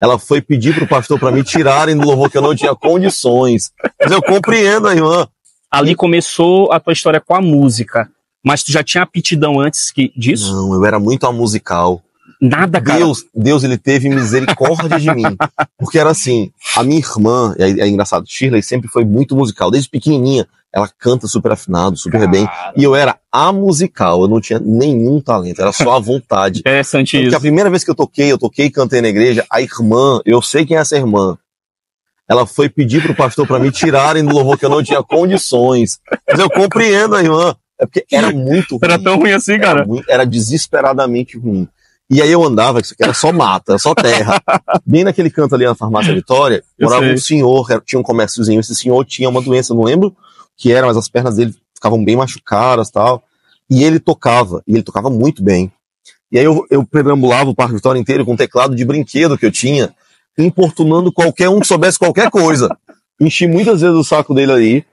ela foi pedir pro pastor para me tirarem do louvor que eu não tinha condições. Mas eu compreendo a irmã. Ali começou a tua história com a música. Mas tu já tinha aptidão antes que, disso? Não, eu era muito musical. Nada, cara. Deus, Deus, ele teve misericórdia de mim. Porque era assim, a minha irmã, é, é engraçado, Shirley sempre foi muito musical. Desde pequenininha, ela canta super afinado, super Cara. bem. E eu era a musical, eu não tinha nenhum talento, era só a vontade. Interessante Porque isso. a primeira vez que eu toquei, eu toquei e cantei na igreja, a irmã, eu sei quem é essa irmã. Ela foi pedir pro pastor para me tirarem do louvor que eu não tinha condições. Mas eu compreendo a irmã. É porque era muito ruim. Era tão ruim assim, Era, cara. muito- era desesperadamente ruim. E aí eu andava, que isso aqui era só mata, era só terra. Bem naquele canto ali na farmácia Vitória, Eu morava sei. um senhor, era- tinha um comérciozinho, esse senhor tinha uma doença, não lembro o que era, mas as pernas dele ficavam bem machucadas tal. E ele tocava, e ele tocava muito bem. E aí eu, eu perambulava o Parque Vitória inteiro com um teclado de brinquedo que eu tinha, importunando qualquer um que soubesse qualquer coisa. Enchi muitas vezes o saco dele ali,